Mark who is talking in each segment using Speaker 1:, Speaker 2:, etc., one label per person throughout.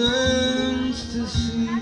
Speaker 1: turns to see.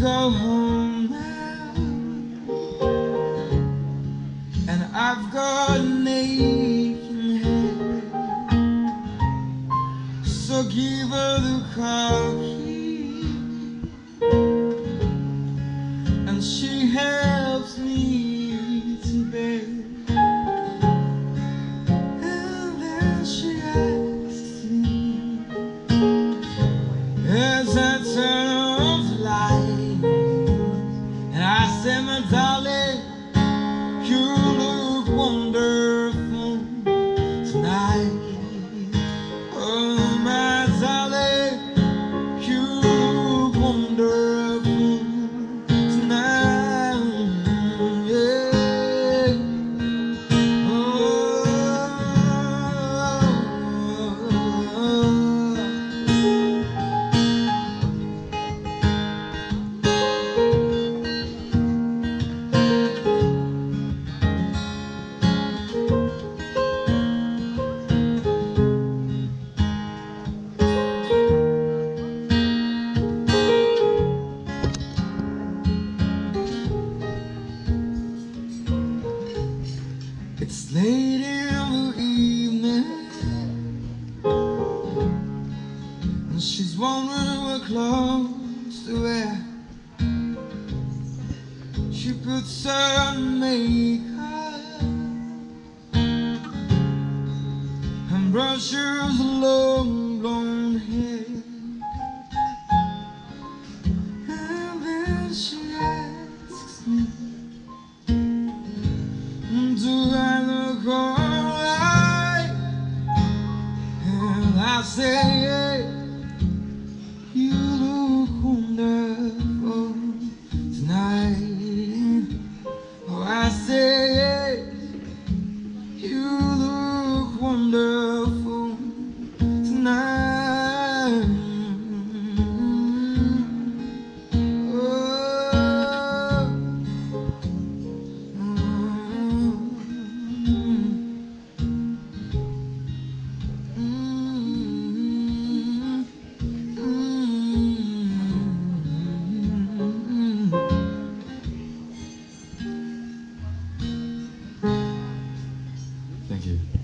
Speaker 1: go home now. And I've got aching head So give her the car key And she helps me morning we're close to it She puts on makeup And brushes low.